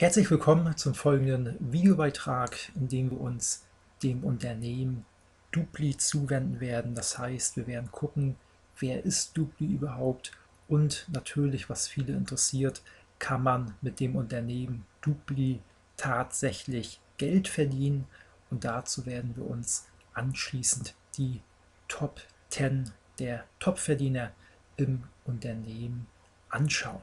Herzlich willkommen zum folgenden Videobeitrag, in dem wir uns dem Unternehmen Dupli zuwenden werden. Das heißt, wir werden gucken, wer ist Dupli überhaupt und natürlich, was viele interessiert, kann man mit dem Unternehmen Dupli tatsächlich Geld verdienen und dazu werden wir uns anschließend die Top 10 der Topverdiener im Unternehmen anschauen.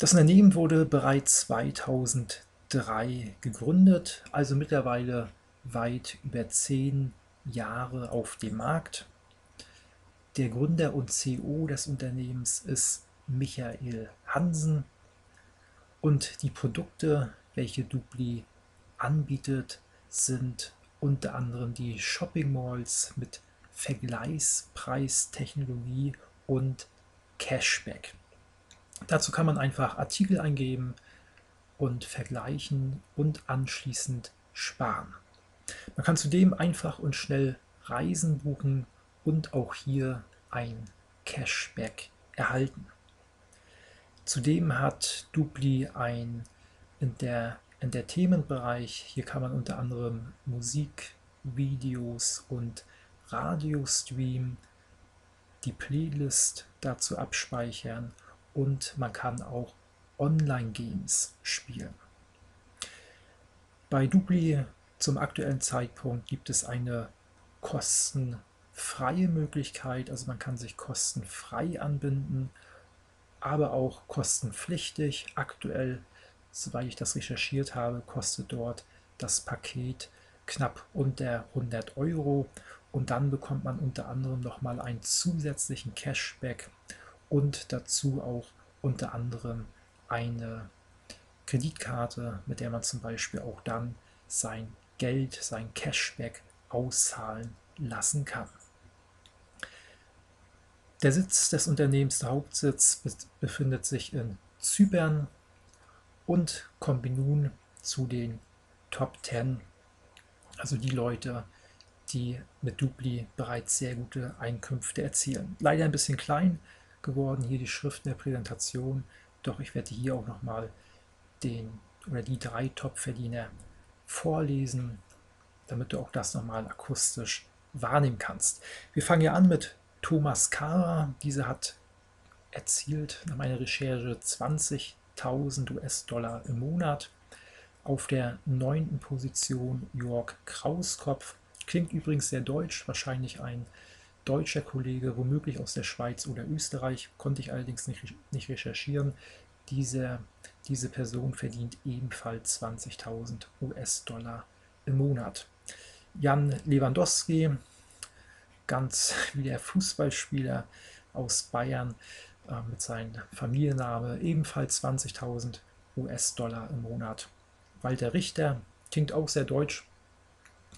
Das Unternehmen wurde bereits 2003 gegründet, also mittlerweile weit über zehn Jahre auf dem Markt. Der Gründer und CEO des Unternehmens ist Michael Hansen und die Produkte, welche Dupli anbietet, sind unter anderem die Shopping Malls mit Vergleichspreistechnologie und Cashback. Dazu kann man einfach Artikel eingeben und vergleichen und anschließend sparen. Man kann zudem einfach und schnell Reisen buchen und auch hier ein Cashback erhalten. Zudem hat Dupli ein in der Entertainment-Bereich. Hier kann man unter anderem Musik, Videos und Radio streamen, die Playlist dazu abspeichern und man kann auch Online-Games spielen. Bei Dupli zum aktuellen Zeitpunkt gibt es eine kostenfreie Möglichkeit, also man kann sich kostenfrei anbinden, aber auch kostenpflichtig. Aktuell, soweit ich das recherchiert habe, kostet dort das Paket knapp unter 100 Euro und dann bekommt man unter anderem nochmal einen zusätzlichen Cashback und dazu auch unter anderem eine Kreditkarte, mit der man zum Beispiel auch dann sein Geld, sein Cashback auszahlen lassen kann. Der Sitz des Unternehmens, der Hauptsitz, befindet sich in Zypern und kommt nun zu den Top 10, also die Leute, die mit Dupli bereits sehr gute Einkünfte erzielen. Leider ein bisschen klein, geworden, hier die Schrift der Präsentation. Doch ich werde hier auch nochmal den oder die drei Top-Verdiener vorlesen, damit du auch das nochmal akustisch wahrnehmen kannst. Wir fangen ja an mit Thomas Kara. Dieser hat erzielt nach meiner Recherche 20.000 US-Dollar im Monat. Auf der neunten Position Jörg Krauskopf. Klingt übrigens sehr deutsch, wahrscheinlich ein deutscher Kollege, womöglich aus der Schweiz oder Österreich, konnte ich allerdings nicht, nicht recherchieren. Diese, diese Person verdient ebenfalls 20.000 US-Dollar im Monat. Jan Lewandowski, ganz wie der Fußballspieler aus Bayern äh, mit seinem Familienname, ebenfalls 20.000 US-Dollar im Monat. Walter Richter, klingt auch sehr deutsch,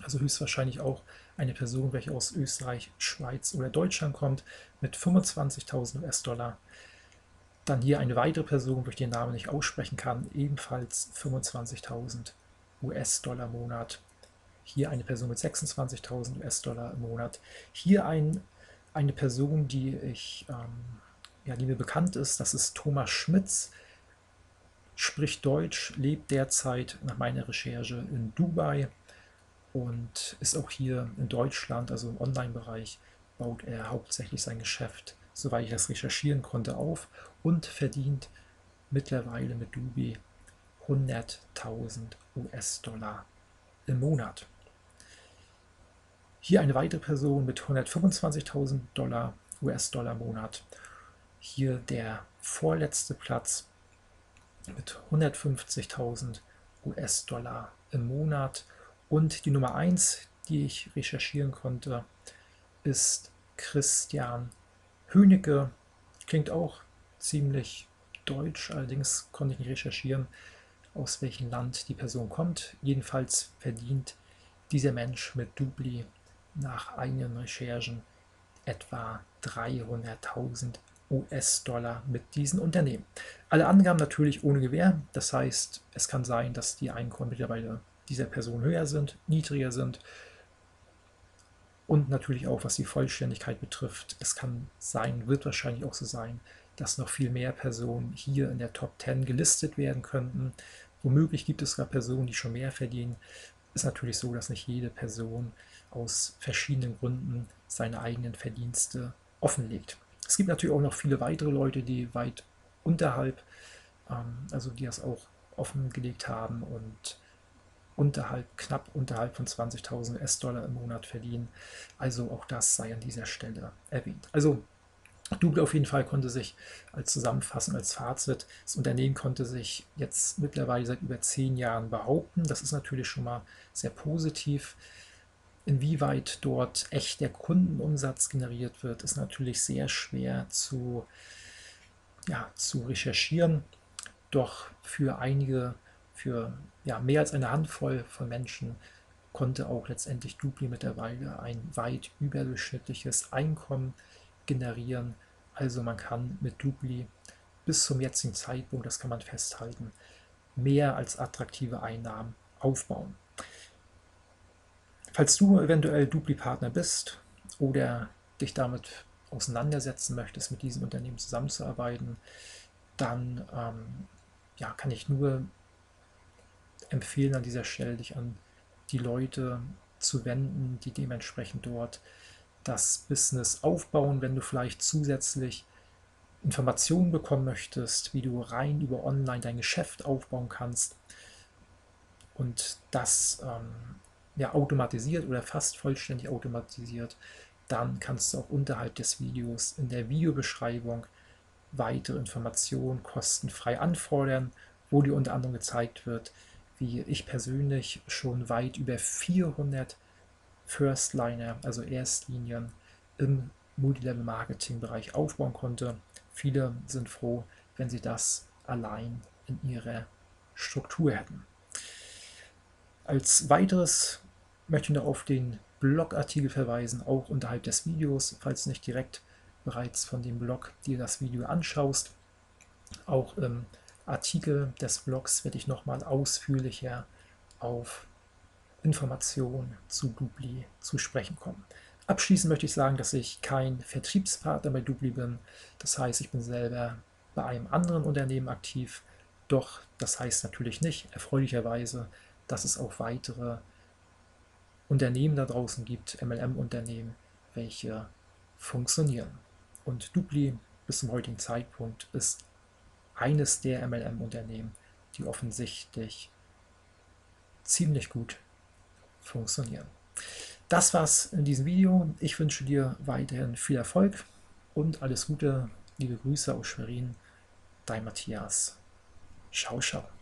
also höchstwahrscheinlich auch eine Person, welche aus Österreich, Schweiz oder Deutschland kommt, mit 25.000 US-Dollar. Dann hier eine weitere Person, ich den Namen nicht aussprechen kann, ebenfalls 25.000 US-Dollar im Monat. Hier eine Person mit 26.000 US-Dollar im Monat. Hier ein, eine Person, die ich, ähm, ja, die mir bekannt ist, das ist Thomas Schmitz, spricht Deutsch, lebt derzeit nach meiner Recherche in Dubai und ist auch hier in Deutschland, also im Online-Bereich, baut er hauptsächlich sein Geschäft, soweit ich das recherchieren konnte, auf und verdient mittlerweile mit Dubi 100.000 US-Dollar im Monat. Hier eine weitere Person mit 125.000 Dollar US-Dollar im Monat. Hier der vorletzte Platz mit 150.000 US-Dollar im Monat und die Nummer 1, die ich recherchieren konnte, ist Christian Hönecke. Klingt auch ziemlich deutsch, allerdings konnte ich nicht recherchieren, aus welchem Land die Person kommt. Jedenfalls verdient dieser Mensch mit Dubli nach eigenen Recherchen etwa 300.000 US-Dollar mit diesen Unternehmen. Alle Angaben natürlich ohne Gewähr. Das heißt, es kann sein, dass die Einkommen mittlerweile dieser Person höher sind, niedriger sind. Und natürlich auch, was die Vollständigkeit betrifft. Es kann sein, wird wahrscheinlich auch so sein, dass noch viel mehr Personen hier in der Top 10 gelistet werden könnten. Womöglich gibt es sogar Personen, die schon mehr verdienen. Ist natürlich so, dass nicht jede Person aus verschiedenen Gründen seine eigenen Verdienste offenlegt. Es gibt natürlich auch noch viele weitere Leute, die weit unterhalb, ähm, also die das auch offengelegt haben und unterhalb, knapp unterhalb von 20.000 US-Dollar im Monat verdienen. Also auch das sei an dieser Stelle erwähnt. Also Double auf jeden Fall konnte sich als Zusammenfassung, als Fazit, das Unternehmen konnte sich jetzt mittlerweile seit über zehn Jahren behaupten. Das ist natürlich schon mal sehr positiv. Inwieweit dort echt der Kundenumsatz generiert wird, ist natürlich sehr schwer zu, ja, zu recherchieren. Doch für einige, für ja, mehr als eine Handvoll von Menschen konnte auch letztendlich Dupli mittlerweile ein weit überdurchschnittliches Einkommen generieren. Also man kann mit Dupli bis zum jetzigen Zeitpunkt, das kann man festhalten, mehr als attraktive Einnahmen aufbauen. Falls du eventuell Dupli-Partner bist oder dich damit auseinandersetzen möchtest, mit diesem Unternehmen zusammenzuarbeiten, dann ähm, ja, kann ich nur empfehlen an dieser Stelle, dich an die Leute zu wenden, die dementsprechend dort das Business aufbauen, wenn du vielleicht zusätzlich Informationen bekommen möchtest, wie du rein über Online dein Geschäft aufbauen kannst und das ähm, ja, automatisiert oder fast vollständig automatisiert, dann kannst du auch unterhalb des Videos in der Videobeschreibung weitere Informationen kostenfrei anfordern, wo dir unter anderem gezeigt wird, wie ich persönlich schon weit über 400 Firstliner, also Erstlinien im Multilevel-Marketing-Bereich aufbauen konnte. Viele sind froh, wenn sie das allein in ihrer Struktur hätten. Als weiteres möchte ich noch auf den Blogartikel verweisen, auch unterhalb des Videos, falls du nicht direkt bereits von dem Blog dir das Video anschaust. Auch im Artikel des Blogs werde ich nochmal ausführlicher auf Informationen zu Dupli zu sprechen kommen. Abschließend möchte ich sagen, dass ich kein Vertriebspartner bei Dupli bin. Das heißt, ich bin selber bei einem anderen Unternehmen aktiv. Doch das heißt natürlich nicht, erfreulicherweise, dass es auch weitere Unternehmen da draußen gibt, MLM-Unternehmen, welche funktionieren. Und Dupli bis zum heutigen Zeitpunkt ist eines der MLM-Unternehmen, die offensichtlich ziemlich gut funktionieren. Das war's in diesem Video. Ich wünsche dir weiterhin viel Erfolg und alles Gute. Liebe Grüße aus Schwerin. Dein Matthias. Ciao, ciao.